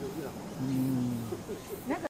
うん。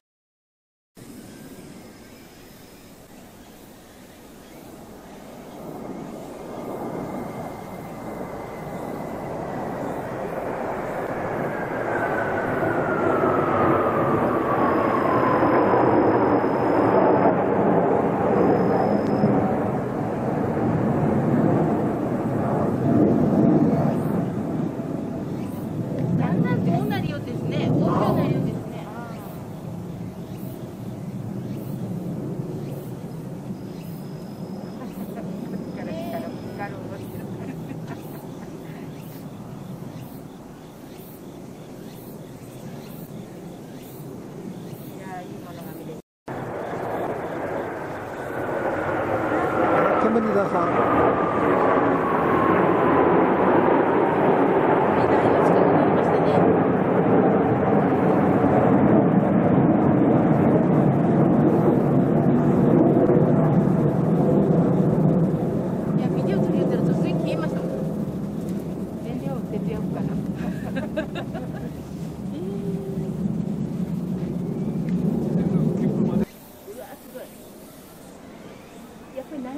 你在发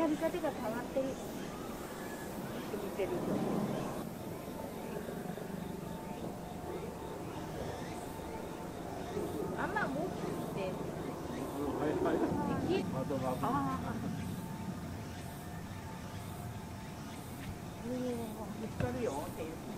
やり方が変わってる。てるあんま大きくて。ああ。ぶつかるよっていう。